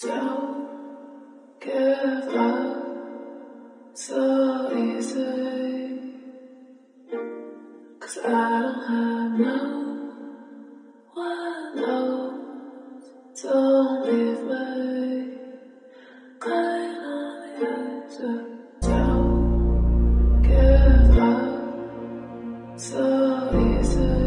Don't give up so easy. Cause I don't have no one knows. Don't leave me lying on the edge of Don't give up so easy.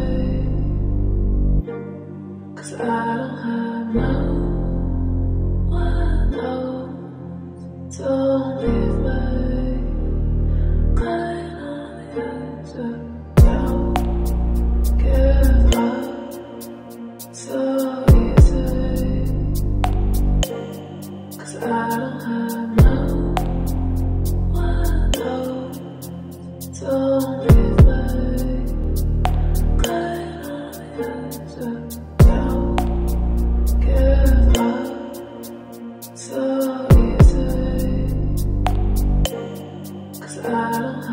out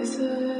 desert.